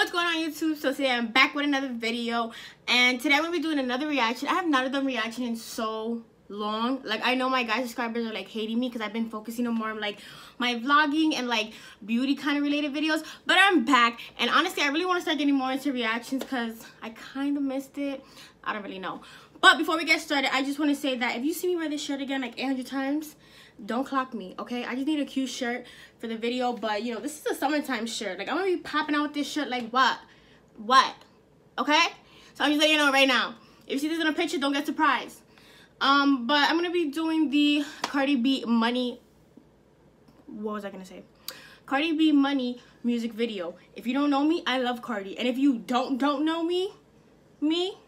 what's going on YouTube? So today I'm back with another video and today I'm going to be doing another reaction. I have not done reaction in so long. Like I know my guys subscribers are like hating me because I've been focusing on more like my vlogging and like beauty kind of related videos. But I'm back and honestly I really want to start getting more into reactions because I kind of missed it. I don't really know. But before we get started, I just want to say that if you see me wear this shirt again like 800 times, don't clock me, okay? I just need a cute shirt for the video, but you know, this is a summertime shirt. Like, I'm gonna be popping out with this shirt like what? What? Okay? So I'm just letting you know right now. If you see this in a picture, don't get surprised. Um, but I'm gonna be doing the Cardi B Money, what was I gonna say? Cardi B Money music video. If you don't know me, I love Cardi. And if you don't don't know me, me,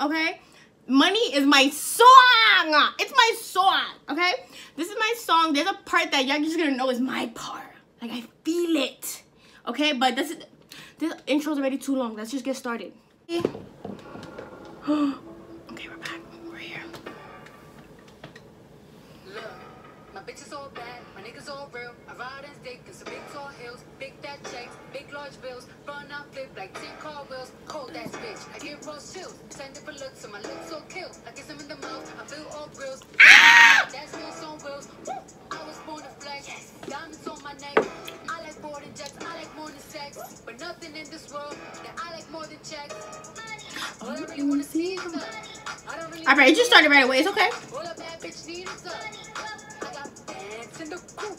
okay? Money is my song. It's my song, okay? This is my song. There's a part that y'all just gonna know is my part. Like, I feel it, okay? But this, is, this intro's already too long. Let's just get started. I ride and some big tall hills, big fat checks, big large bills. Run out flip like 10 car wheels. Cold ass bitch, I get raw chills. Send different looks, so my looks so kill. I kiss them in the mouth, I feel all grills. Ah! That's wheels on wheels. Woo! I was born to flex. Diamonds on my neck. I like boarding jets, I like more than sex. But nothing in this world that I like more than checks. All I really wanna see is love. I don't really All right, it just started right away. It's okay. all a bad bitch need is up. I got bands in the coop,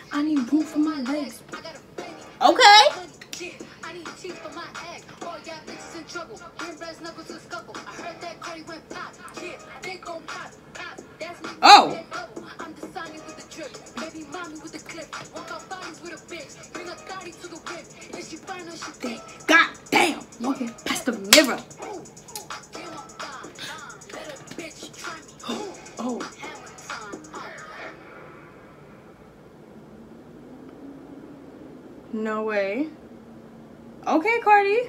for my egg. All y'all bitches in trouble. Bring brass knuckles to scuffle. I heard that Cardi went pop. Yeah, they gon' pop, pop. That's me. Oh. That bubble. I'm the Sonny with the drip. Baby mommy with the clip. Walk out bodies with a bitch. Bring a thotty to the whip. If she find her, she thick. God damn. Walking past the mirror. Ooh. Get on time, time. Let a bitch try me. Ooh. Oh. Hammer time. Uh. No way. Okay, Cardi.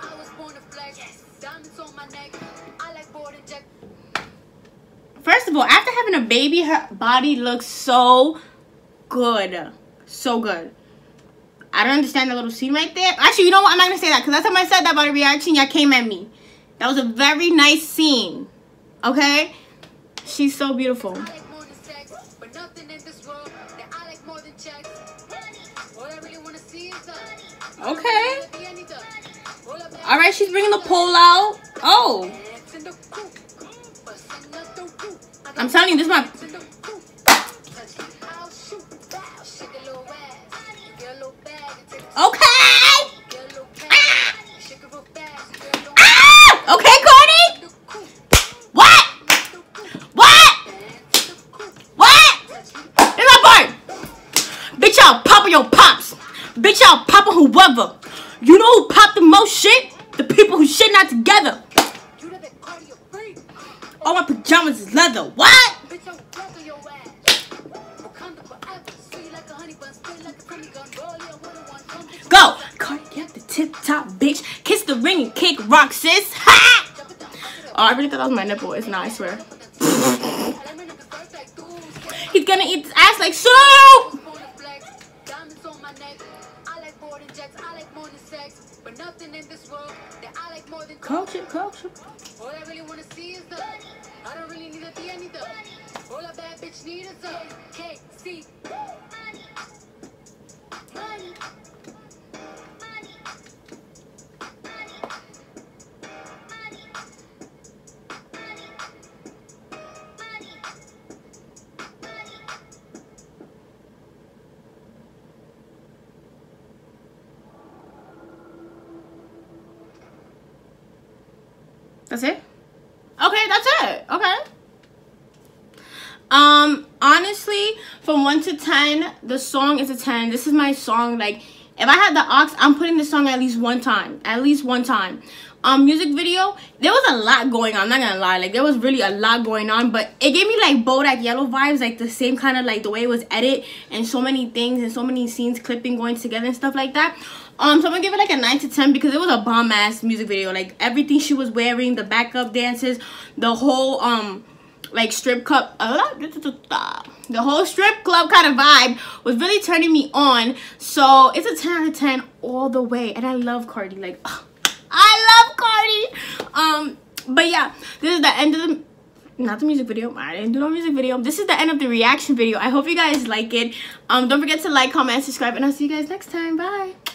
I was born to flex. Diamonds on my neck. I like boarding jet. First of all, after having a baby, her body looks so good. So good. I don't understand the little scene right there. Actually, you know what? I'm not going to say that because last time I said that about a reaction, y'all came at me. That was a very nice scene. Okay? She's so beautiful. Okay. All right, she's bringing the pole out. Oh. I'm telling you, this is my... Whoever. You know who popped the most shit? The people who shit not together. you know that Cardi a freak. All my pajamas is leather. What? Bitch, I'm back on your ass. Wakanda forever. Sweet like a honey bun, spit like a honey gun. Roll your one on one. Come to Go. Cardi, get the tip top, bitch. Kiss the ring and kick rock, sis. Ha! jump it down, fuck it up. Oh, I really thought that was my nipple. It's not, I swear. My niggas first like dudes. He's gonna eat his ass like soup. But nothing in this world that I like more than Coach it, coach. All I really wanna see is the. I don't really need a D, I need the. All a bad bitch need is a K C. Money. Money. That's it? Okay, that's it. Okay. Um, honestly, from 1 to 10, the song is a 10. This is my song. Like, if I had the aux, I'm putting this song at least one time. At least one time. um music video there was a lot going on i'm not gonna lie like there was really a lot going on but it gave me like bodak yellow vibes like the same kind of like the way it was edited and so many things and so many scenes clipping going together and stuff like that um so i'm gonna give it like a 9 to 10 because it was a bomb ass music video like everything she was wearing the backup dances the whole um like strip cup. uh, the whole strip club kind of vibe was really turning me on. So it's a 10 out of 10 all the way. And i love cardi. Like I love Cardi. Um, but yeah, this is the end of the not the music video. I didn't do no music video. This is the end of the reaction video. I hope you guys like it. Um don't forget to like comment subscribe. And i'll see you guys next time. Bye